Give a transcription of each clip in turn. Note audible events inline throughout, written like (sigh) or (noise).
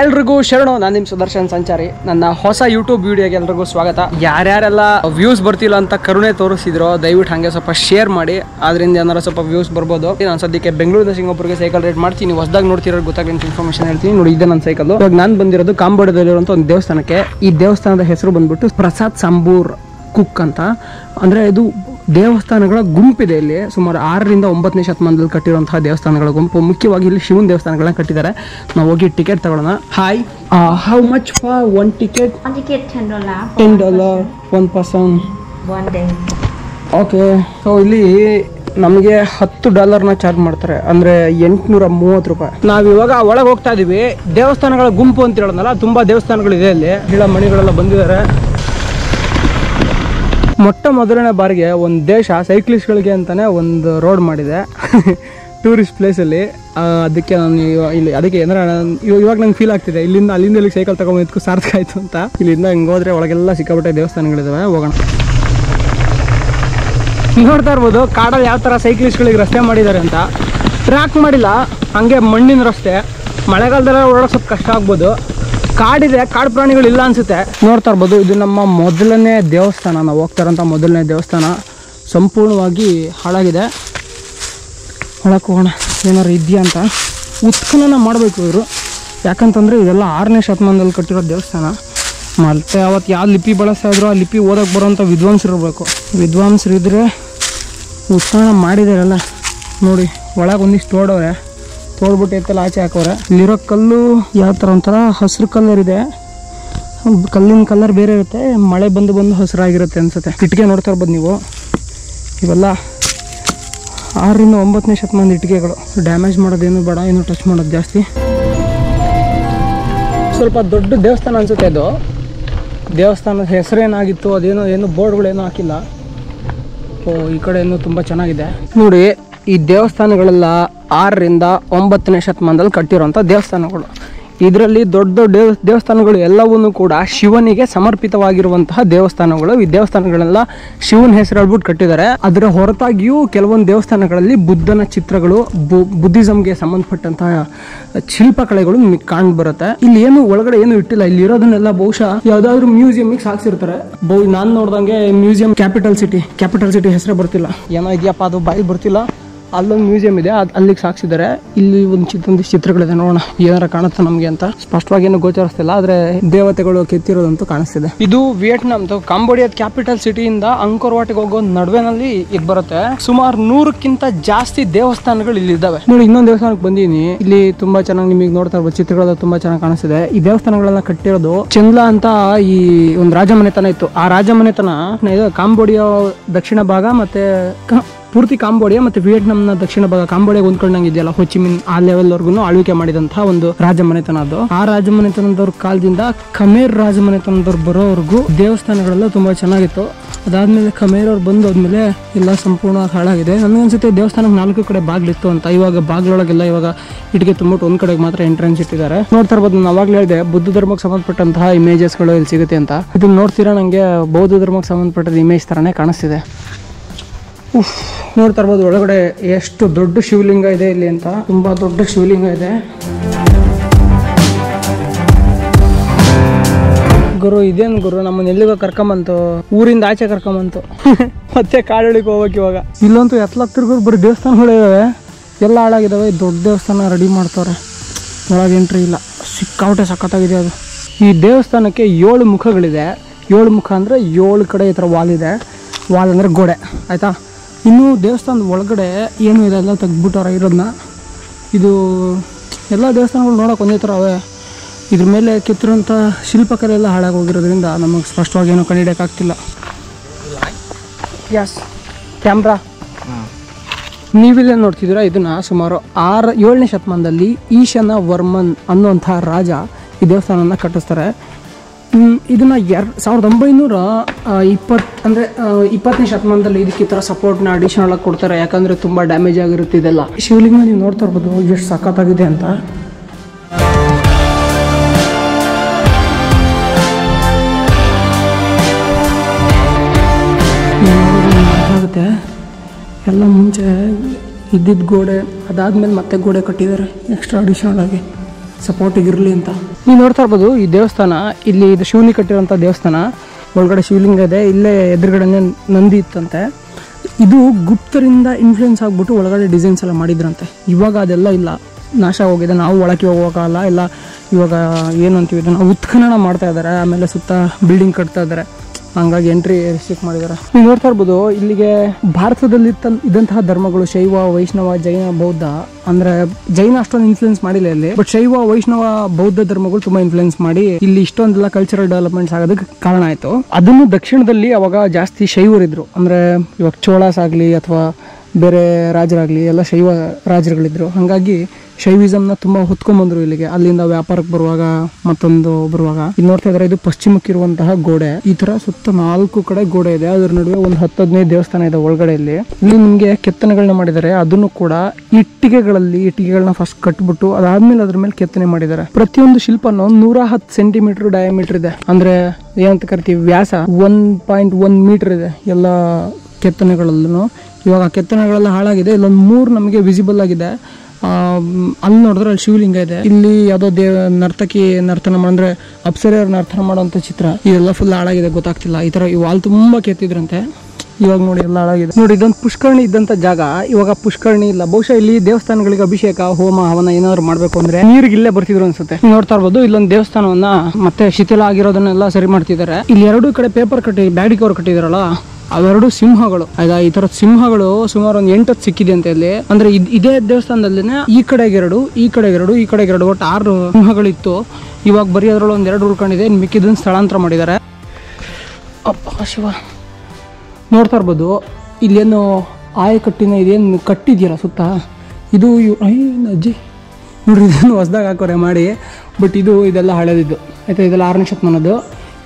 ಎಲ್ರಿಗೂ ಶರಣು, ನಾನು ನಿಮ್ಮ ಸುದರ್ಶನ್ ಸಂಚಾರಿ. ನನ್ನ ಹೊಸ ಯೂಟ್ಯೂಬ್ ವಿಡಿಯೋಗೆ ಎಲ್ರಿಗೂ ಸ್ವಾಗತ. ಯಾರ್ಯಾರೆಲ್ಲ ವ್ಯೂಸ್ ಬರ್ತಿಲ್ಲ ಅಂತ ಕರುಣೆ ತೋರಿಸಿದ್ರು, ದಯವಿಟ್ಟು ಹಾಗೆ ಸ್ವಲ್ಪ ಶೇರ್ ಮಾಡಿ. ಅದರಿಂದ ಏನಾರ ಸ್ವಲ್ಪ ವ್ಯೂಸ್ ಬರ್ಬೋದು. ನಾನು ಸದ್ಯಕ್ಕೆ ಬೆಂಗಳೂರಿನ ಸಿಂಗಾಪುರ್ಗೆ ಸೈಕಲ್ ರೈಡ್ ಮಾಡ್ತೀನಿ. ಹೊಸದಾಗಿ ನೋಡ್ತಿರೋ ಗೊತ್ತಾಗಲಿ ಇನ್ಫಾರ್ಮೇಶನ್ ಹೇಳ್ತೀನಿ. ನೋಡಿ, ಇದೆ ನನ್ನ ಸೈಕಲ್ ಇವಾಗ ನಾನು ಬಂದಿರೋದು ಕಾಂಬೋಡದಲ್ಲಿರುವಂಥ ಒಂದು ದೇವಸ್ಥಾನಕ್ಕೆ. ಈ ದೇವಸ್ಥಾನದ ಹೆಸರು ಬಂದ್ಬಿಟ್ಟು ಪ್ರಸಾದ್ ಸಂಬೂರ್ ಕುಕ್ ಅಂತ. ಅಂದರೆ ಇದು ದೇವಸ್ಥಾನಗಳ ಗುಂಪಿದೆ ಇಲ್ಲಿ. ಸುಮಾರು ಆರರಿಂದ ಒಂಬತ್ತನೇ ಶತಮಾನದಲ್ಲಿ ಕಟ್ಟಿರುವಂತಹ ದೇವಸ್ಥಾನಗಳ ಗುಂಪು. ಮುಖ್ಯವಾಗಿ ಇಲ್ಲಿ ಶಿವನ ದೇವಸ್ಥಾನಗಳನ್ನ ಕಟ್ಟಿದ್ದಾರೆ. ನಾವು ಹೋಗಿ ಟಿಕೆಟ್ ತಗೊಳ್ಳೋಣ. Hi how much for one ticket ten dollar one person. Okay so ಇಲ್ಲಿ ನಮಗೆ ಹತ್ತು ಡಾಲರ್ನ ಚಾರ್ಜ್ ಮಾಡ್ತಾರೆ. ಅಂದರೆ ಎಂಟುನೂರ ಮೂವತ್ತು ರೂಪಾಯಿ. ನಾವು ಇವಾಗ ಒಳಗೆ ಹೋಗ್ತಾ ಇದ್ದೀವಿ ದೇವಸ್ಥಾನಗಳ ಗುಂಪು ಅಂತ ಹೇಳೋದಲ್ಲ ತುಂಬ ದೇವಸ್ಥಾನಗಳಿದೆ ಅಲ್ಲಿ. ಗಿಡ ಮಣಿಗಳೆಲ್ಲ ಬಂದಿದ್ದಾರೆ. ಮೊಟ್ಟ ಮೊದಲನೇ ಬಾರಿಗೆ ಒಂದು ದೇಶ ಸೈಕ್ಲಿಸ್ಟ್ಗಳಿಗೆ ಅಂತಾನೆ ಒಂದು ರೋಡ್ ಮಾಡಿದೆ. (laughs) ಟೂರಿಸ್ಟ್ ಪ್ಲೇಸಲ್ಲಿ ಅದಕ್ಕೆ ನಾನು ಇಲ್ಲಿ, ಅದಕ್ಕೆ ಏನಾರ ಇವಾಗ ನಂಗೆ ಫೀಲ್ ಆಗ್ತಿದೆ. ಇಲ್ಲಿಂದ, ಅಲ್ಲಿಂದ ಇಲ್ಲಿ ಸೈಕಲ್ ತಗೊಂಡಿದ್ದಕ್ಕೂ ಸಾರ್ಥಕ ಆಯಿತು ಅಂತ. ಇಲ್ಲಿಂದ ಹಿಂಗೆ ಹೋದ್ರೆ ಒಳಗೆಲ್ಲ ಸಿಕ್ಕಾಪಟ್ಟೆ ದೇವಸ್ಥಾನಗಳಿದಾವೆ, ಹೋಗೋಣ. ನೋಡ್ತಾ ಇರ್ಬೋದು, ಕಾಡಲ್ಲಿ ಯಾವ ಥರ ಸೈಕ್ಲಿಸ್ಟ್ಗಳಿಗೆ ರಸ್ತೆ ಮಾಡಿದ್ದಾರೆ ಅಂತ. ಟ್ರ್ಯಾಕ್ ಮಾಡಿಲ್ಲ, ಹಂಗೆ ಮಣ್ಣಿನ ರಸ್ತೆ. ಮಳೆಗಾಲದಲ್ಲ ಓಡೋಕೆ ಸ್ವಲ್ಪ ಕಷ್ಟ ಆಗ್ಬೋದು. ಕಾಡಿದೆ ಕಾಡು ಪ್ರಾಣಿಗಳು ಇಲ್ಲ ಅನ್ಸುತ್ತೆ. ನೋಡ್ತಾ ಇರ್ಬೋದು, ಇದು ನಮ್ಮ ಮೊದಲನೇ ದೇವಸ್ಥಾನ. ನಾವು ಹೋಗ್ತಾ ಇರೋಂಥ ಮೊದಲನೇ ದೇವಸ್ಥಾನ. ಸಂಪೂರ್ಣವಾಗಿ ಹಾಳಾಗಿದೆ. ಒಳಕ್ಕೆ ಹೋಗೋಣ. ಏನಾರು ಇದೆಯಾ ಅಂತ. ಉತ್ಖನನ ಮಾಡಬೇಕು ಇವರು. ಯಾಕಂತಂದರೆ ಇದೆಲ್ಲ ಆರನೇ ಶತಮಾನದಲ್ಲಿ ಕಟ್ಟಿರೋ ದೇವಸ್ಥಾನ. ಮತ್ತೆ ಅವತ್ತು ಯಾವ ಲಿಪಿ ಬಳಸ್ತಾ ಇದ್ರು, ಆ ಲಿಪಿ ಓದೋಕೆ ಬರೋವಂಥ ವಿದ್ವಾಂಸರು ಇರಬೇಕು. ವಿದ್ವಾಂಸರು ಇದ್ದರೆ ಉತ್ಖನನ ಮಾಡಿದಾರಲ್ಲ. ನೋಡಿ ಒಳಗೆ ಒಂದಿಷ್ಟು ತೋಡವ್ರೆ ತೋಡ್ಬಿಟ್ಟು ಎತ್ತಲ್ಲ ಆಚೆ ಹಾಕೋರೆ. ಇಲ್ಲಿರೋ ಕಲ್ಲು ಯಾವ ಥರ ಒಂಥರ ಹಸಿರು ಕಲ್ಲರ್ ಇದೆ. ಕಲ್ಲಿನ ಕಲ್ಲರ್ ಬೇರೆ ಇರುತ್ತೆ. ಮಳೆ ಬಂದು ಬಂದು ಹಸಿರಾಗಿರುತ್ತೆ ಅನ್ಸುತ್ತೆ. ಇಟ್ಟಿಗೆ ನೋಡ್ತಾ ಇರ್ಬೋದು ನೀವು. ಇವೆಲ್ಲ ಆರರಿಂದ ಒಂಬತ್ತನೇ ಶತಮಾನದ ಇಟ್ಟಿಗೆಗಳು. ಡ್ಯಾಮೇಜ್ ಮಾಡೋದೇನು ಬೇಡ, ಏನು ಟಚ್ ಮಾಡೋದು ಜಾಸ್ತಿ. ಸ್ವಲ್ಪ ದೊಡ್ಡ ದೇವಸ್ಥಾನ ಅನಿಸುತ್ತೆ ಅದು. ದೇವಸ್ಥಾನದ ಹೆಸರೇನಾಗಿತ್ತು, ಅದೇನೋ, ಏನು ಬೋರ್ಡ್ಗಳೇನೂ ಹಾಕಿಲ್ಲ. ಓ, ಈ ಕಡೆ ಏನೂ ತುಂಬ ಚೆನ್ನಾಗಿದೆ. ನೋಡಿ, ಈ ದೇವಸ್ಥಾನಗಳೆಲ್ಲ ಆರರಿಂದ ಒಂಬತ್ತನೇ ಶತಮಾನದಲ್ಲಿ ಕಟ್ಟಿರುವಂಥ ದೇವಸ್ಥಾನಗಳು. ಇದರಲ್ಲಿ ದೊಡ್ಡ ದೊಡ್ಡ ದೇವಸ್ಥಾನಗಳು ಎಲ್ಲವನ್ನೂ ಕೂಡ ಶಿವನಿಗೆ ಸಮರ್ಪಿತವಾಗಿರುವಂತಹ ದೇವಸ್ಥಾನಗಳು. ಈ ದೇವಸ್ಥಾನಗಳೆಲ್ಲ ಶಿವನ ಹೆಸರು ಹೇಳ್ಬಿಟ್ಟು ಕಟ್ಟಿದ್ದಾರೆ. ಅದರ ಹೊರತಾಗಿಯೂ ಕೆಲವೊಂದು ದೇವಸ್ಥಾನಗಳಲ್ಲಿ ಬುದ್ಧನ ಚಿತ್ರಗಳು ಬುದ್ಧಿಸಮ್ಗೆ ಸಂಬಂಧಪಟ್ಟಂತಹ ಶಿಲ್ಪಕಲೆಗಳು ನಿಮಗೆ ಕಾಣ್ ಬರುತ್ತೆ. ಇಲ್ಲಿ ಏನು ಒಳಗಡೆ ಏನು ಇಟ್ಟಿಲ್ಲ. ಇಲ್ಲಿ ಇರೋದನ್ನೆಲ್ಲ ಬಹುಶಃ ಯಾವ್ದಾದ್ರು ಮ್ಯೂಸಿಯಂಗೆ ಸಾಕ್ಸಿರ್ತಾರೆ ಬಹು, ನಾನು ನೋಡ್ದಂಗೆ museum capital city. Capital city ಹೆಸರೇ ಬರ್ತಿಲ್ಲ. ಏನೋ ಇದೆಯಪ್ಪ ಅದು ಬಾಯಿ ಬರ್ತಿಲ್ಲ. ಅಲ್ಲೊಂದು ಮ್ಯೂಸಿಯಂ ಇದೆ, ಅದು ಅಲ್ಲಿಗೆ ಸಾಕ್ಸಿದ್ದಾರೆ ಇಲ್ಲಿ ಒಂದು ಚಿತ್ರ ಚಿತ್ರಗಳಿದೆ, ನೋಡೋಣ. ಏನಾರ ಕಾಣುತ್ತೆ ನಮಗೆ ಅಂತ. ಸ್ಪಷ್ಟವಾಗಿ ಏನು ಗೋಚರಿಸ್ತಿಲ್ಲ, ಆದ್ರೆ ದೇವತೆಗಳು ಕೆತ್ತಿರೋದಂತೂ ಕಾಣಿಸ್ತಿದೆ. ಇದು ವಿಯೆಟ್ನಾಮ್ದು ಕಾಂಬೋಡಿಯಾದ ಕ್ಯಾಪಿಟಲ್ ಸಿಟಿಯಿಂದ ಅಂಕೋರ್ ವಾಟಿಗೆ ಹೋಗೋ ನಡುವೆನಲ್ಲಿ ಇದು ಬರುತ್ತೆ. ಸುಮಾರು ನೂರಕ್ಕಿಂತ ಜಾಸ್ತಿ ದೇವಸ್ಥಾನಗಳು ಇಲ್ಲಿ ಇದ್ದಾವೆ ನೋಡಿ, ಇನ್ನೊಂದು ದೇವಸ್ಥಾನಕ್ಕೆ ಬಂದೀನಿ. ಇಲ್ಲಿ ತುಂಬಾ ಚೆನ್ನಾಗಿ ನಿಮಗೆ ನೋಡ್ತಾ ಇರ್ಬೋದು. ಚಿತ್ರಗಳೆಲ್ಲ ತುಂಬಾ ಚೆನ್ನಾಗಿ ಕಾಣಿಸ್ತಿದೆ. ಈ ದೇವಸ್ಥಾನಗಳನ್ನ ಕಟ್ಟಿರೋದು ಚಂದ್ಲಾ ಅಂತ ಈ ಒಂದು ರಾಜಮನೆತನ ಇತ್ತು. ಆ ರಾಜಮನೆತನ, ಇದು ಕಾಂಬೋಡಿಯಾ ದಕ್ಷಿಣ ಭಾಗ ಮತ್ತೆ ಪೂರ್ತಿ ಕಾಂಬೋಡಿಯಾ ಮತ್ತೆ ವಿಯೆಟ್ನಾಂನ ದಕ್ಷಿಣ ಭಾಗ ಕಾಂಬೋಡಿಯಾ ಹೊಂದ್ಕೊಂಡಂಗೆ ಇದೆಯಲ್ಲ ಹೊಚಿಮಿನ್ ಆ ಲೆವೆಲ್ ವರ್ಗು ಆಳ್ವಿಕೆ ಮಾಡಿದಂತಹ ಒಂದು ರಾಜಮನೆತನ ಅದು ಆ ರಾಜಮನೆತನದವ್ರ ಕಾಲದಿಂದ ಖಮೇರ್ ರಾಜಮನೆತನದವ್ರು ಬರೋವರೆಗೂ ದೇವಸ್ಥಾನಗಳೆಲ್ಲ ತುಂಬಾ ಚೆನ್ನಾಗಿತ್ತು. ಅದಾದ್ಮೇಲೆ ಖಮೇರ್ ಅವ್ರು ಬಂದು ಹೋದ್ಮೇಲೆ ಎಲ್ಲ ಸಂಪೂರ್ಣ ಹಾಳಾಗಿದೆ. ನನಗನ್ಸುತ್ತೆ ದೇವಸ್ಥಾನಕ್ಕೆ ನಾಲ್ಕು ಕಡೆ ಬಾಗ್ಲಿತ್ತು ಅಂತ. ಇವಾಗ ಬಾಗ್ಲೊಳಗೆಲ್ಲ ಇವಾಗ ಇಟ್ಟಿಗೆ ತುಂಬಿಟ್ಟು ಒಂದ್ ಕಡೆಗೆ ಮಾತ್ರ ಎಂಟ್ರೆನ್ಸ್ ಇಟ್ಟಿದ್ದಾರೆ. ನೋಡ್ತಾ ಇರ್ಬೋದು, ನಾನು ಅವಾಗಲೇ ಹೇಳಿದೆ, ಬುದ್ಧ ಧರ್ಮಕ್ಕೆ ಸಂಬಂಧಪಟ್ಟಂತಹ ಇಮೇಜಸ್ಗಳು ಇಲ್ಲಿ ಸಿಗುತ್ತೆ ಅಂತ. ಇದನ್ನ ನೋಡ್ತೀರಾ? ನಂಗೆ ಬೌದ್ಧ ಧರ್ಮಕ್ಕೆ ಸಂಬಂಧಪಟ್ಟ ಇಮೇಜ್ ತರನೇ ಕಾಣಿಸ್ತಿದೆ. ಉಫ್, ನೋಡ್ತಾ ಇರ್ಬೋದು, ಒಳಗಡೆ ಎಷ್ಟು ದೊಡ್ಡ ಶಿವಲಿಂಗ ಇದೆ ಇಲ್ಲಿ ಅಂತ. ತುಂಬಾ ದೊಡ್ಡ ಶಿವಲಿಂಗ ಇದೆ. ಗುರು, ಇದೇನು ಗುರು? ನಮ್ಮನ್ನ ಎಲ್ಲಿಗೋ ಕರ್ಕೊಂಬಂತು? ಊರಿಂದ ಆಚೆ ಕರ್ಕೊಂಬಂತು. (laughs) ಮತ್ತೆ ಕಾಡಳಿಗೆ ಹೋಗ್ಬೇಕು ಇವಾಗ. ಇಲ್ಲಂತೂ ಎತ್ಲಾಕ್ ತಿರ್ಗೋದು ಬರೀ ದೇವಸ್ಥಾನಗಳಿದಾವೆ ಎಲ್ಲ ಹಾಳಾಗಿದ್ದಾವೆ ದೊಡ್ಡ ದೇವಸ್ಥಾನ ರೆಡಿ ಮಾಡ್ತಾರೆ. ಒಳಗೆ ಎಂಟ್ರಿ ಇಲ್ಲ. ಸಿಕ್ಕಾಪಟ್ಟೆ ಸಖತ್ತಾಗಿದೆ ಅದು. ಈ ದೇವಸ್ಥಾನಕ್ಕೆ ಏಳು ಮುಖಗಳಿದೆ. ಏಳು ಮುಖ ಅಂದರೆ ಏಳು ಕಡೆ ಈ ಥರ ವಾಲ್ ಇದೆ. ವಾಲ್ ಅಂದರೆ ಗೋಡೆ. ಆಯಿತಾ? ಇನ್ನು ದೇವಸ್ಥಾನದ ಒಳಗಡೆ ಏನು ಇದೆ ಎಲ್ಲ ತೆಗ್ದ್ಬಿಟ್ಟವ್ರೆ ಇರೋದನ್ನ ಇದು ಎಲ್ಲ ದೇವಸ್ಥಾನಗಳು ನೋಡೋಕೆ ಒಂದೇ ಥರ ಅವೆ. ಇದ್ರ ಮೇಲೆ ಕೆತ್ತಿರೋಂಥ ಶಿಲ್ಪಕಲೆ ಎಲ್ಲ ಹಾಳಾಗಿ ಹೋಗಿರೋದ್ರಿಂದ ನಮಗೆ ಸ್ಪಷ್ಟವಾಗಿ ಏನು ಕಂಡುಹಿಡಿಯೋಕ್ಕಾಗ್ತಿಲ್ಲ. S camera. ನೀವಿಲ್ಲೇ ನೋಡ್ತಿದ್ದೀರಾ? ಇದನ್ನು ಸುಮಾರು ಆರು ಏಳನೇ ಶತಮಾನದಲ್ಲಿ ಈಶನ ವರ್ಮನ್ ಅನ್ನುವಂಥ ರಾಜ ಈ ದೇವಸ್ಥಾನನ ಕಟ್ಟಿಸ್ತಾರೆ. ಇದನ್ನ ಎರ್ ಸಾವಿರದ ಒಂಬೈನೂರ ಇಪ್ಪತ್ತು ಅಂದರೆ ಇಪ್ಪತ್ತನೇ ಶತಮಾನದಲ್ಲಿ ಇದಕ್ಕೆ ಈ ಥರ ಸಪೋರ್ಟ್ನ ಅಡಿಷನಲ್ ಆಗಿ ಕೊಡ್ತಾರೆ. ಯಾಕಂದರೆ ತುಂಬ ಡ್ಯಾಮೇಜ್ ಆಗಿರುತ್ತೆ ಇದೆಲ್ಲ. ಶಿವಲಿಂಗ ನೀವು ನೋಡ್ತಾ ಇರ್ಬೋದು, ಎಷ್ಟು ಸಖತ್ತಾಗಿದೆ ಅಂತ. ಆಗುತ್ತೆ ಎಲ್ಲ ಮುಂಚೆ ಇದ್ದಿದ್ದ ಗೋಡೆ, ಅದಾದ್ಮೇಲೆ ಮತ್ತೆ ಗೋಡೆ ಕಟ್ಟಿದ್ದಾರೆ ಎಕ್ಸ್ಟ್ರಾ ಅಡಿಷನಲ್ ಆಗಿ ಸಪೋರ್ಟಿಗೆ ಇರಲಿ ಅಂತ. ನೀವು ನೋಡ್ತಾ ಇರ್ಬೋದು, ಈ ದೇವಸ್ಥಾನ, ಇಲ್ಲಿ ಇದು ಶಿವನಿ ಕಟ್ಟಿರುವಂಥ ದೇವಸ್ಥಾನ, ಒಳಗಡೆ ಶಿವಲಿಂಗ ಇದೆ, ಇಲ್ಲೇ ಎದುರುಗಡೆನೆ ನಂದಿ ಇತ್ತಂತೆ. ಇದು ಗುಪ್ತರಿಂದ ಇನ್ಫ್ಲುಯೆನ್ಸ್ ಆಗಿಬಿಟ್ಟು ಒಳಗಡೆ ಡಿಸೈನ್ಸ್ ಎಲ್ಲ ಮಾಡಿದ್ರಂತೆ. ಇವಾಗ ಅದೆಲ್ಲ ಇಲ್ಲ. ನಾಶ ಹೋಗಿದೆ ನಾವು ಒಳಕ್ಕೆ ಹೋಗೋಕ್ಕಾಗಲ್ಲ ಎಲ್ಲ ಇವಾಗ ಏನು ಅಂತೀವಿ ನಾವು ಉತ್ಖನನ ಮಾಡ್ತಾ ಇದ್ದಾರೆ, ಆಮೇಲೆ ಸುತ್ತ ಬಿಲ್ಡಿಂಗ್ ಕಟ್ತಾ ಇದ್ದಾರೆ. ಹಂಗಾಗಿ ಎಂಟ್ರಿ ರಿಸ್ಟ್ರಿಕ್ಟ್ ಮಾಡಿದ್ದಾರೆ ನೀವು ನೋಡ್ತಾ ಇರ್ಬೋದು, ಇಲ್ಲಿಗೆ ಭಾರತದಲ್ಲಿ ಇದ್ದಂತಹ ಧರ್ಮಗಳು ಶೈವ, ವೈಷ್ಣವ, ಜೈನ, ಬೌದ್ಧ, ಅಂದ್ರೆ ಜೈನ ಅಷ್ಟೊಂದು ಇನ್ಫ್ಲುಯೆನ್ಸ್ ಮಾಡಿಲ್ಲ ಇಲ್ಲಿ. ಬಟ್ ಶೈವ, ವೈಷ್ಣವ, ಬೌದ್ಧ ಧರ್ಮಗಳು ತುಂಬಾ ಇನ್ಫ್ಲುಯೆನ್ಸ್ ಮಾಡಿ ಇಲ್ಲಿ ಇಷ್ಟೊಂದೆಲ್ಲ ಕಲ್ಚರಲ್ ಡೆವಲಪ್ಮೆಂಟ್ಸ್ ಆಗೋದಕ್ಕೆ ಕಾರಣ ಆಯ್ತು. ಅದನ್ನು ದಕ್ಷಿಣದಲ್ಲಿ ಅವಾಗ ಜಾಸ್ತಿ ಶೈವರಿದ್ರು ಅಂದ್ರೆ ಇವಾಗ ಚೋಳಾಸ್ ಆಗಲಿ ಅಥವಾ ಬೇರೆ ರಾಜರಾಗಲಿ, ಎಲ್ಲ ಶೈವ ರಾಜರುಗಳಿದ್ರು. ಹಾಗಾಗಿ ಶೈವಿಸಮ್ನ ತುಂಬ ಹೊತ್ಕೊಂಡ್ಬಂದ್ರು ಇಲ್ಲಿಗೆ. ಅಲ್ಲಿಂದ ವ್ಯಾಪಾರಕ್ಕೆ ಬರುವಾಗ, ಮತ್ತೊಂದು ಬರುವಾಗ. ಇಲ್ಲಿ ನೋಡ್ತಾ ಇದ್ದಾರೆ ಇದು ಪಶ್ಚಿಮಕ್ಕೆ ಇರುವಂತಹ ಗೋಡೆ. ಈ ತರ ಸುತ್ತ ನಾಲ್ಕು ಕಡೆ ಗೋಡೆ ಇದೆ. ಅದ್ರ ನಡುವೆ ಒಂದು ಹತ್ತು ಹದಿನೈದು ದೇವಸ್ಥಾನ ಇದೆ ಒಳಗಡೆ ಇಲ್ಲಿ. ನಿಮಗೆ ಕೆತ್ತನೆಗಳನ್ನ ಮಾಡಿದ್ದಾರೆ. ಅದನ್ನು ಕೂಡ ಇಟ್ಟಿಗೆಗಳಲ್ಲಿ ಇಟ್ಟಿಗೆಗಳನ್ನ ಫಸ್ಟ್ ಕಟ್ಬಿಟ್ಟು ಅದಾದ್ಮೇಲೆ ಅದ್ರ ಮೇಲೆ ಕೆತ್ತನೆ ಮಾಡಿದ್ದಾರೆ. ಪ್ರತಿಯೊಂದು ಶಿಲ್ಪನು ನೂರ ಹತ್ತು ಸೆಂಟಿಮೀಟರ್ ಡಯಾಮೀಟರ್ ಇದೆ. ಅಂದ್ರೆ ಏನಂತ ಕರಿತೀವಿ, ವ್ಯಾಸ ಒನ್ ಪಾಯಿಂಟ್ ಒನ್ ಮೀಟರ್ ಇದೆ ಎಲ್ಲ ಕೆತ್ತನೆಗಳಲ್ಲೂ ಇವಾಗ ಕೆತ್ತನೆಗಳೆಲ್ಲ ಹಾಳಾಗಿದೆ. ಇಲ್ಲೊಂದು ಮೂರು ನಮಗೆ ವಿಸಿಬಲ್ ಆಗಿದೆ. ಅಲ್ಲಿ ನೋಡಿದ್ರೆ ಅಲ್ಲಿ ಶಿವಲಿಂಗ ಇದೆ. ಇಲ್ಲಿ ಯಾವುದೋ ದೇವ ನರ್ತಕಿ ನರ್ತನ ಮಾಡಂದ್ರೆ ಅಪ್ಸರೆಯವ್ರ ನರ್ತನ ಮಾಡುವಂತ ಚಿತ್ರ. ಇದೆಲ್ಲ ಫುಲ್ ಹಾಳಾಗಿದೆ, ಗೊತ್ತಾಗ್ತಿಲ್ಲ. ಈ ತರ ಈ ವಾಲ್ ತುಂಬ ಕೆತ್ತಿದ್ರಂತೆ. ಇವಾಗ ನೋಡಿ ಎಲ್ಲ ಹಾಳಾಗಿದೆ. ನೋಡಿ, ಇದೊಂದು ಪುಷ್ಕರಣಿ ಇದ್ದಂಥ ಜಾಗ. ಇವಾಗ ಪುಷ್ಕರಣಿ ಇಲ್ಲ. ಬಹುಶಃ ಇಲ್ಲಿ ದೇವಸ್ಥಾನಗಳಿಗೆ ಅಭಿಷೇಕ, ಹೋಮ, ಹವನ ಏನಾದ್ರು ಮಾಡಬೇಕು ಅಂದ್ರೆ ನೀರಿಗೆ ಇಲ್ಲೇ ಬರ್ತಿದ್ರು ಅನ್ಸುತ್ತೆ. ನೋಡ್ತಾ ಇರ್ಬೋದು, ಇಲ್ಲೊಂದು ದೇವಸ್ಥಾನವನ್ನ ಮತ್ತೆ ಶಿಥಿಲ ಆಗಿರೋದನ್ನೆಲ್ಲ ಸರಿ ಮಾಡ್ತಿದ್ದಾರೆ. ಇಲ್ಲಿ ಎರಡು ಕಡೆ ಪೇಪರ್ ಕಟ್ಟಿ ಬ್ಯಾಡಿ ಕವರ್ ಕಟ್ಟಿದಾರಲ್ಲ ಅವೆರಡು ಸಿಂಹಗಳು. ಆಯ್ತಾ? ಈ ತರದ ಸಿಂಹಗಳು ಸುಮಾರು ಒಂದು ಎಂಟತ್ತು ಸಿಕ್ಕಿದೆ ಅಂತ ಇಲ್ಲಿ ಅಂದ್ರೆ ಇದ್- ದೇವಸ್ಥಾನದಲ್ಲಿನೇ ಈ ಕಡೆಗೆ ಎರಡು, ಈ ಕಡೆಗೆ ಎರಡು, ಈ ಕಡೆಗೆ ಎರಡು, ಒಟ್ಟು ಆರು ಸಿಂಹಗಳಿತ್ತು. ಇವಾಗ ಬರೀ ಅದ್ರಲ್ಲಿ ಒಂದ್ ಎರಡು ಉಳ್ಕೊಂಡಿದೆ. ಇನ್ನು ಮಿಕ್ಕಿದ್ದನ್ನ ಸ್ಥಳಾಂತರ ಮಾಡಿದ್ದಾರೆ. ಅಪ್ಪ ಶಿವ. ನೋಡ್ತಾ ಇರ್ಬೋದು, ಇಲ್ಲೇನು ಆಯಕಟ್ಟಿನ ಇದೇನು ಕಟ್ಟಿದ್ಯಲ್ಲ ಸುತ್ತ? ಇದು ಅಜ್ಜಿ ನೋಡ್ರಿ, ಇದನ್ನು ಹೊಸ್ದಾಗಿ ಹಾಕೋರೆ ಮಾಡಿ, ಬಟ್ ಇದು ಇದೆಲ್ಲ ಹಳೆದಿದ್ದು. ಆಯ್ತಾ? ಇದೆಲ್ಲ ಆರನೇ ಶತಮಾನದ್ದು.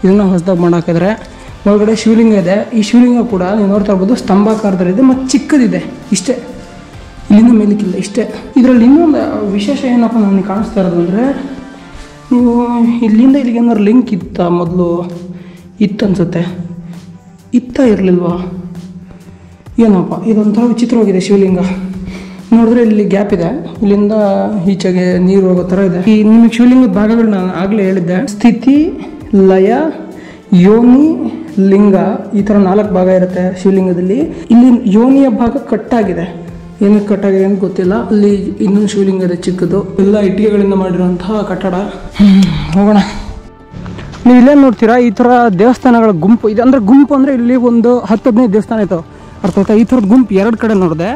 ಇದನ್ನು ಹೊಸ್ದಾಗಿ ಮಾಡಾಕಿದ್ರೆ ಒಳಗಡೆ ಶಿವಲಿಂಗ ಇದೆ. ಈ ಶಿವಲಿಂಗ ಕೂಡ ನೀವು ನೋಡ್ತಾ ಇರ್ಬೋದು ಸ್ತಂಭಾಕಾರದಲ್ಲಿದೆ, ಮತ್ತು ಚಿಕ್ಕದಿದೆ. ಇಷ್ಟೇ. ಇಲ್ಲಿಂದ ಮೇಲಕ್ಕಿಲ್ಲ, ಇಷ್ಟೇ. ಇದರಲ್ಲಿ ಇನ್ನೊಂದು ವಿಶೇಷ ಏನಪ್ಪ ನನಗೆ ಕಾಣಿಸ್ತಾ ಇರೋದು ಅಂದರೆ, ನೀವು ಇಲ್ಲಿಂದ ಇಲ್ಲಿಗೆ ಏನಾದ್ರು ಲಿಂಕ್ ಇತ್ತ ಮೊದಲು? ಇತ್ತು ಅನಿಸುತ್ತೆ. ಇತ್ತ ಇರಲಿಲ್ವಾ? ಏನಪ್ಪ, ಇದೊಂಥರ ವಿಚಿತ್ರವಾಗಿದೆ ಶಿವಲಿಂಗ. ನೋಡಿದ್ರೆ ಇಲ್ಲಿ ಗ್ಯಾಪ್ ಇದೆ. ಇಲ್ಲಿಂದ ಈಚೆಗೆ ನೀರು ಹೋಗೋ ಥರ ಇದೆ. ಈ ನಿಮಗೆ ಶಿವಲಿಂಗದ ನಾನು ಆಗಲೇ ಹೇಳಿದ್ದೆ. ಸ್ಥಿತಿ, ಲಯ, ಯೋನಿ ಲಿಂಗ, ಈ ಥರ ನಾಲ್ಕು ಭಾಗ ಇರುತ್ತೆ ಶಿವಲಿಂಗದಲ್ಲಿ. ಇಲ್ಲಿ ಯೋನಿಯ ಭಾಗ ಕಟ್ಟಾಗಿದೆ. ಏನಕ್ಕೆ ಕಟ್ಟಾಗಿದೆ ಅಂತ ಗೊತ್ತಿಲ್ಲ. ಅಲ್ಲಿ ಇನ್ನೊಂದು ಶಿವಲಿಂಗ ಇದೆ ಚಿಕ್ಕದು. ಎಲ್ಲ ಇಟ್ಟಿಗೆಗಳಿಂದ ಮಾಡಿರುವಂತಹ ಕಟ್ಟಡ. ಹೋಗೋಣ. ನೀವು ಇಲ್ಲೇನು ನೋಡ್ತೀರಾ? ಈ ಥರ ದೇವಸ್ಥಾನಗಳ ಗುಂಪು. ಇದೆ ಅಂದರೆ ಗುಂಪು ಅಂದರೆ ಇಲ್ಲಿ ಒಂದು ಹತ್ತು ಹದಿನೈದು ದೇವಸ್ಥಾನ ಇತ್ತು ಅರ್ಥ ಆಯ್ತಾ? ಈ ಥರದ ಗುಂಪು ಎರಡು ಕಡೆ ನೋಡಿದೆ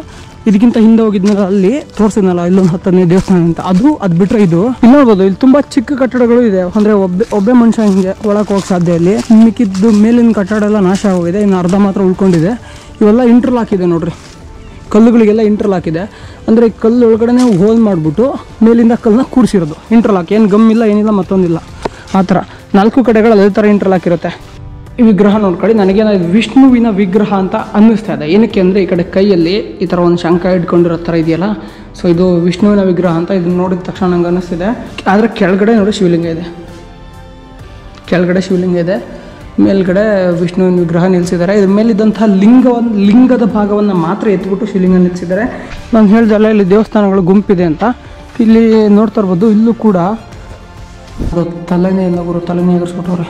ಇದಕ್ಕಿಂತ ಹಿಂದೆ ಹೋಗಿದ್ನಲ್ಲ, ಅಲ್ಲಿ ತೋರಿಸಿದ್ನಲ್ಲ, ಇಲ್ಲೊಂದು ಹತ್ತನೇ ದೇವಸ್ಥಾನ ಅಂತ. ಅದು ಅದು ಬಿಟ್ಟರೆ ಇದು. ನೋಡ್ಬೋದು, ಇಲ್ಲಿ ತುಂಬ ಚಿಕ್ಕ ಕಟ್ಟಡಗಳು ಇದೆ. ಅಂದರೆ ಒಬ್ಬ, ಒಬ್ಬೇ ಮನುಷ್ಯ ಹಿಂಗೆ ಒಳಗೆ ಹೋಗಕ್ಕೆ ಸಾಧ್ಯ ಇಲ್ಲಿ. ಮಿಕ್ಕಿದ್ದು ಮೇಲಿನ ಕಟ್ಟಡ ಎಲ್ಲ ನಾಶ ಆಗೋಗಿದೆ. ಇನ್ನು ಅರ್ಧ ಮಾತ್ರ ಉಳ್ಕೊಂಡಿದೆ. ಇವೆಲ್ಲ ಇಂಟರ್ಲಾಕ್ ಇದೆ ನೋಡ್ರಿ. ಕಲ್ಲುಗಳಿಗೆಲ್ಲ ಇಂಟರ್ಲಾಕ್ ಇದೆ. ಅಂದರೆ ಕಲ್ಲು ಒಳಗಡೆ ಹೋಲ್ ಮಾಡಿಬಿಟ್ಟು ಮೇಲಿಂದ ಕಲ್ಲನ್ನ ಕೂರಿಸಿರೋದು ಇಂಟರ್ಲಾಕ್ ಏನು ಗಮ್ ಇಲ್ಲ, ಏನಿಲ್ಲ, ಮತ್ತೊಂದಿಲ್ಲ. ಆ ಥರ. ನಾಲ್ಕು ಕಡೆಗಳು ಅದೇ ಥರ ಇಂಟರ್ಲಾಕ್ ಇರುತ್ತೆ. ವಿಗ್ರಹ ನೋಡ್ಕೊಳ್ಳಿ. ನನಗೇನ ವಿಷ್ಣುವಿನ ವಿಗ್ರಹ ಅಂತ ಅನ್ನಿಸ್ತಾ ಇದೆ. ಏನಕ್ಕೆ ಅಂದರೆ ಈ ಕಡೆ ಕೈಯಲ್ಲಿ ಈ ಥರ ಒಂದು ಶಂಕ ಇಟ್ಕೊಂಡಿರೋ ಥರ ಇದೆಯಲ್ಲ? ಸೊ ಇದು ವಿಷ್ಣುವಿನ ವಿಗ್ರಹ ಅಂತ ಇದನ್ನ ನೋಡಿದ ತಕ್ಷಣ ನಂಗೆ ಅನ್ನಿಸ್ತಿದೆ. ಆದರೆ ಕೆಳಗಡೆ ನೋಡಿ ಶಿವಲಿಂಗ ಇದೆ. ಕೆಳಗಡೆ ಶಿವಲಿಂಗ ಇದೆ. ಮೇಲ್ಗಡೆ ವಿಷ್ಣುವಿನ ವಿಗ್ರಹ ನಿಲ್ಲಿಸಿದ್ದಾರೆ ಇದ್ರ ಮೇಲಿದ್ದಂಥ ಲಿಂಗವನ್ನು ಲಿಂಗದ ಭಾಗವನ್ನು ಮಾತ್ರ ಎತ್ಬಿಟ್ಟು ಶಿವಲಿಂಗ ನಿಲ್ಲಿಸಿದ್ದಾರೆ ನಾನು ಹೇಳ್ದಲ್ಲ ಇಲ್ಲಿ ದೇವಸ್ಥಾನಗಳು ಗುಂಪಿದೆ ಅಂತ. ಇಲ್ಲಿ ನೋಡ್ತಾ ಇರ್ಬೋದು, ಇಲ್ಲೂ ಕೂಡ. ತಲೆನೇ ಇಲ್ಲ ಗುರು, ತಲೆನೇ ಎಗರ್ಸ್ಬಿಟ್ಟವ್ರೆ.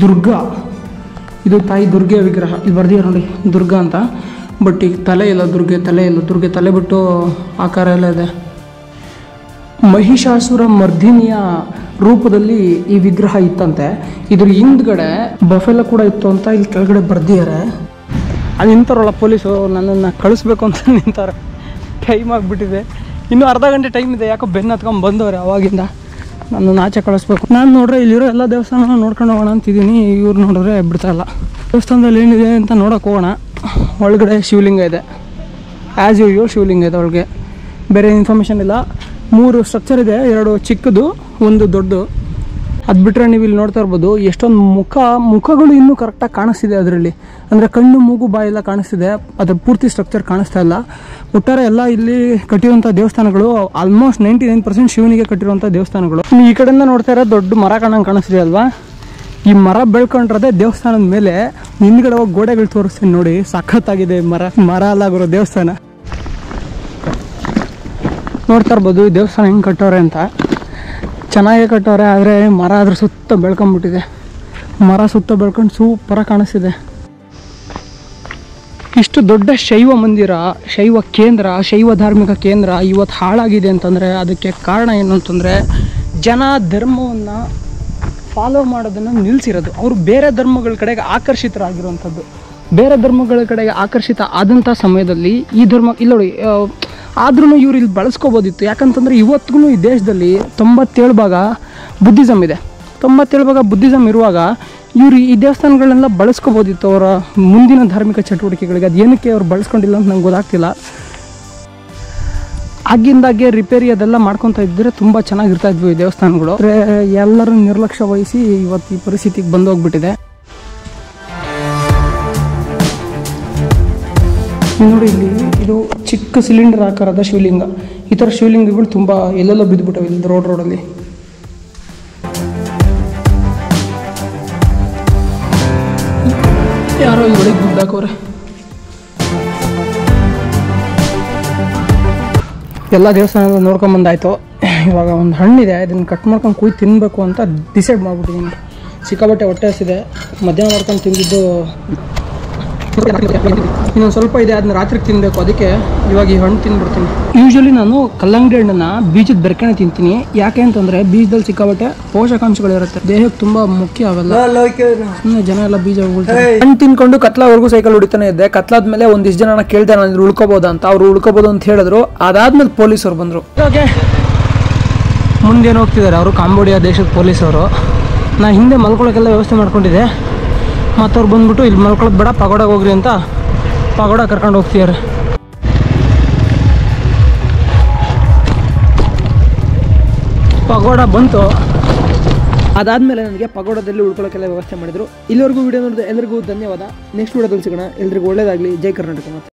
ದುರ್ಗಾ. ಇದು ತಾಯಿ ದುರ್ಗೆ ವಿಗ್ರಹ. ಇಲ್ಲಿ ಬರ್ದಿದ್ದಾರೆ ನೋಡಿ, ದುರ್ಗಾ ಅಂತ. ಬಟ್ ಈಗ ತಲೆ ಇಲ್ಲ ದುರ್ಗೆ, ತಲೆ ಇಲ್ಲ. ದುರ್ಗೆ ತಲೆ ಬಿಟ್ಟು ಆಕಾರ ಎಲ್ಲ ಇದೆ. ಮಹಿಷಾಸುರ ಮರ್ದಿನಿಯ ರೂಪದಲ್ಲಿ ಈ ವಿಗ್ರಹ ಇತ್ತಂತೆ. ಇದ್ರ ಹಿಂದ್ಗಡೆ ಬಫೆಲ್ಲ ಕೂಡ ಇತ್ತು ಅಂತ ಇಲ್ಲಿ ಕೆಳಗಡೆ ಬರ್ದಿದ್ದಾರೆ. ಅದು ನಿಂತಾರಲ್ಲ ಪೊಲೀಸು, ನನ್ನನ್ನು ಕಳಿಸ್ಬೇಕು ಅಂತ ನಿಂತಾರೆ. ಟೈಮ್ ಆಗಿಬಿಟ್ಟಿದೆ. ಇನ್ನೂ ಅರ್ಧ ಗಂಟೆ ಟೈಮ್ ಇದೆ. ಯಾಕೋ ಬೆನ್ನು ಹತ್ಕೊಂಡು ಬಂದವ್ರೆ ಅವಾಗಿಂದ. ನಾನು ಆಚೆ ಕಳಿಸ್ಬೇಕು. ನಾನು ನೋಡ್ರೆ ಇಲ್ಲಿರೋ ಎಲ್ಲ ದೇವಸ್ಥಾನ ನೋಡ್ಕೊಂಡು ಹೋಗೋಣ ಅಂತಿದ್ದೀನಿ. ಇವ್ರು ನೋಡಿದ್ರೆ ಬಿಡ್ತಾ ಇಲ್ಲ. ದೇವಸ್ಥಾನದಲ್ಲಿ ಏನಿದೆ ಅಂತ ನೋಡೋಕೆ ಹೋಗೋಣ. ಒಳಗಡೆ ಶಿವಲಿಂಗ ಇದೆ. ಆ್ಯಸ್ ಯೂಶುವಲ್ ಶಿವಲಿಂಗ ಇದೆ ಒಳಗೆ. ಬೇರೆ ಇನ್ಫಾರ್ಮೇಷನ್ ಇಲ್ಲ. ಮೂರು ಸ್ಟ್ರಕ್ಚರ್ ಇದೆ. ಎರಡು ಚಿಕ್ಕದು, ಒಂದು ದೊಡ್ಡದು. ಅದು ಬಿಟ್ಟರೆ ನೀವು ಇಲ್ಲಿ ನೋಡ್ತಾ ಇರ್ಬೋದು, ಎಷ್ಟೊಂದು ಮುಖ, ಮುಖಗಳು ಇನ್ನೂ ಕರೆಕ್ಟಾಗಿ ಕಾಣಿಸ್ತಿದೆ ಅದರಲ್ಲಿ. ಅಂದರೆ ಕಣ್ಣು, ಮೂಗು, ಬಾಯಿ ಎಲ್ಲ ಕಾಣಿಸ್ತಿದೆ, ಅದರ ಪೂರ್ತಿ ಸ್ಟ್ರಕ್ಚರ್ ಕಾಣಿಸ್ತಾ ಇಲ್ಲ. ಒಟ್ಟಾರೆ ಎಲ್ಲ ಇಲ್ಲಿ ಕಟ್ಟಿರುವಂಥ ದೇವಸ್ಥಾನಗಳು ಆಲ್ಮೋಸ್ಟ್ ನೈಂಟಿ ನೈನ್ ಪರ್ಸೆಂಟ್ ಶಿವನಿಗೆ ಕಟ್ಟಿರುವಂಥ ದೇವಸ್ಥಾನಗಳು. ನೀವು ಈ ಕಡೆಯಿಂದ ನೋಡ್ತಾ ಇರೋ ದೊಡ್ಡ ಮರ ಕಾಣಂಗೆ ಕಾಣಿಸ್ತಿದೆ ಅಲ್ವಾ? ಈ ಮರ ಬೆಳ್ಕೊಂಡಿರೋದೇ ದೇವಸ್ಥಾನದ ಮೇಲೆ. ಹಿಂದ್ಗಡೆ ಹೋಗಿ ಗೋಡೆಗಳು ತೋರಿಸ್ತೀನಿ ನೋಡಿ, ಸಖತ್ತಾಗಿದೆ ಮರ ಮರ ಅಲ್ಲ ಗುರು ದೇವಸ್ಥಾನ. ನೋಡ್ತಾ ಇರ್ಬೋದು ಈ ದೇವಸ್ಥಾನ ಹೆಂಗೆ ಕಟ್ಟೋರೆ ಅಂತ. ಚೆನ್ನಾಗೇ ಕಟ್ಟವ್ರೆ, ಆದರೆ ಮರ ಅದ್ರ ಸುತ್ತ ಬೆಳ್ಕೊಂಬಿಟ್ಟಿದೆ. ಮರ ಸುತ್ತ ಬೆಳ್ಕೊಂಡು ಸೂಪರಾಗಿ ಕಾಣಿಸ್ತಿದೆ. ಇಷ್ಟು ದೊಡ್ಡ ಶೈವ ಮಂದಿರ, ಶೈವ ಕೇಂದ್ರ, ಶೈವ ಧಾರ್ಮಿಕ ಕೇಂದ್ರ ಇವತ್ತು ಹಾಳಾಗಿದೆ ಅಂತಂದರೆ ಅದಕ್ಕೆ ಕಾರಣ ಏನು ಅಂತಂದರೆ ಜನ ಧರ್ಮವನ್ನು ಫಾಲೋ ಮಾಡೋದನ್ನು ನಿಲ್ಲಿಸಿರೋದು ಅವರು ಬೇರೆ ಧರ್ಮಗಳ ಕಡೆಗೆ ಆಕರ್ಷಿತರಾಗಿರುವಂಥದ್ದು. ಬೇರೆ ಧರ್ಮಗಳ ಕಡೆಗೆ ಆಕರ್ಷಿತ ಆದಂಥ ಸಮಯದಲ್ಲಿ ಈ ಧರ್ಮ, ಇಲ್ಲ ನೋಡಿ ಆದ್ರೂ ಇವ್ರು ಇಲ್ಲಿ ಬಳಸ್ಕೋಬೋದಿತ್ತು. ಯಾಕಂತಂದರೆ ಇವತ್ತಿಗೂ ಈ ದೇಶದಲ್ಲಿ ತೊಂಬತ್ತೇಳು ಭಾಗ ಬುದ್ಧಿಸಮ್ ಇದೆ. ತೊಂಬತ್ತೇಳು ಭಾಗ ಬುದ್ಧಿಸಮ್ ಇರುವಾಗ ಇವರು ಈ ದೇವಸ್ಥಾನಗಳನ್ನೆಲ್ಲ ಬಳಸ್ಕೋಬೋದಿತ್ತು ಅವರ ಮುಂದಿನ ಧಾರ್ಮಿಕ ಚಟುವಟಿಕೆಗಳಿಗೆ. ಅದು ಏನಕ್ಕೆ ಅವ್ರು ಬಳಸ್ಕೊಂಡಿಲ್ಲ ಅಂತ ನಂಗೆ ಗೊತ್ತಾಗ್ತಿಲ್ಲ. ಆಗಿಂದಾಗೆ ರಿಪೇರಿ ಅದೆಲ್ಲ ಮಾಡ್ಕೊತಾ ಇದ್ದರೆ ತುಂಬ ಚೆನ್ನಾಗಿರ್ತಾ ಇದ್ವು ದೇವಸ್ಥಾನಗಳು. ಎಲ್ಲರೂ ನಿರ್ಲಕ್ಷ್ಯ ವಹಿಸಿ ಇವತ್ತು ಈ ಪರಿಸ್ಥಿತಿಗೆ ಬಂದೋಗ್ಬಿಟ್ಟಿದೆ ನೋಡಿ ಇಲ್ಲಿ ಇದು ಚಿಕ್ಕ ಸಿಲಿಂಡರ್ ಆಕಾರದ ಶಿವಲಿಂಗ. ಈ ಥರ ಶಿವಲಿಂಗಗಳು ತುಂಬ ಎಲ್ಲೆಲ್ಲೋ ಬಿದ್ದುಬಿಟ್ಟವೆ ಇಲ್ಲಿ ರೋಡ್ ರೋಡಲ್ಲಿ. ಯಾರೋ ಈ ಒಳಗೆ ಬಿದ್ದಾಕವ್ರೆ ಎಲ್ಲ ದೇವಸ್ಥಾನ ನೋಡ್ಕೊಂಬಂದಾಯ್ತು ಇವಾಗ ಒಂದು ಹಣ್ಣಿದೆ, ಇದನ್ನು ಕಟ್ ಮಾಡ್ಕೊಂಡು ಕುಯ್ ತಿನ್ನಬೇಕು ಅಂತ ಡಿಸೈಡ್ ಮಾಡ್ಬಿಟ್ಟಿದ್ದೀನಿ ಸಿಕ್ಕಾಬಟ್ಟೆ ಹೊಟ್ಟೆ ಹಸಿದೆ. ಮಧ್ಯಾಹ್ನ ಮಾಡ್ಕೊಂಡು ತಿಂದಿದ್ದು ಇನ್ನೊಂದು ಸ್ವಲ್ಪ ಇದೆ ಅದನ್ನ ರಾತ್ರಿ ತಿನ್ಬೇಕು. ಅದಕ್ಕೆ ಇವಾಗ ಈ ಹಣ್ಣು ತಿನ್ಬಿಡ್ತೀನಿ. ಯೂಶ್ವಲಿ ನಾನು ಕಲ್ಲಂಗಡಿ ಹಣ್ಣನ್ನ ಬೀಜದ ಬೆರ್ಕಣೆ ತಿಂತೀನಿ. ಯಾಕೆ ಅಂತಂದ್ರೆ ಬೀಜದಲ್ಲಿ ಸಿಕ್ಕಾಬಟ್ಟೆ ಪೋಷಕಾಂಶಗಳಿರುತ್ತೆ ದೇಹಕ್ಕೆ ತುಂಬಾ ಮುಖ್ಯ ಅವೆಲ್ಲ. ಸುಮ್ಮನೆ ಜನ ಎಲ್ಲ ಬೀಜ ಉಳ್ತಾರೆ ಹಣ್ಣು ತಿನ್ಕೊಂಡು ಕತ್ಲಾವರೆಗೂ ಸೈಕಲ್ ಹೊಡಿತಾನೆ ಇದ್ದೆ. ಕತ್ಲಾದ್ಮೇಲೆ ಒಂದಿಷ್ಟು ಜನ ಕೇಳ್ದೆ ನಾನು ಉಳ್ಕೋಬೋದು ಅಂತ. ಅವ್ರು ಉಳ್ಕೋಬೋದು ಅಂತ ಹೇಳಿದ್ರು. ಅದಾದ್ಮೇಲೆ ಪೊಲೀಸರು ಬಂದರು. ಓಕೆ. ಮುಂದೇನು ಹೋಗ್ತಿದ್ದಾರೆ ಅವರು ಕಾಂಬೋಡಿಯಾ ದೇಶದ ಪೊಲೀಸವರು ನಾ ಹಿಂದೆ ಮಲ್ಕೊಳಕ್ಕೆಲ್ಲ ವ್ಯವಸ್ಥೆ ಮಾಡ್ಕೊಂಡಿದ್ದೆ. ಮತ್ತು ಅವ್ರು ಬಂದ್ಬಿಟ್ಟು ಇಲ್ಲಿ ಮಲ್ಕೊಳ್ಳೋದು ಬೇಡ, ಪಗೋಡಾಗ ಹೋಗ್ರಿ ಅಂತ ಪಗೋಡ ಕರ್ಕೊಂಡು ಹೋಗ್ತಿದ್ದಾರೆ ಪಗೋಡ ಬಂತು. ಅದಾದಮೇಲೆ ನನಗೆ ಪಗೋಡದಲ್ಲಿ ಉಳ್ಕೊಳ್ಳೋಕ್ಕೆಲ್ಲ ವ್ಯವಸ್ಥೆ ಮಾಡಿದರು. ಇಲ್ಲಿವರೆಗೂ ವಿಡಿಯೋ ನೋಡಿದ್ರೆ ಎಲ್ಲರಿಗೂ ಧನ್ಯವಾದ. ನೆಕ್ಸ್ಟ್ ವಿಡಿಯೋದಲ್ಲಿ ಸಿಗೋಣ. ಎಲ್ರಿಗೂ ಒಳ್ಳೇದಾಗಲಿ. ಜೈ ಕರ್ನಾಟಕ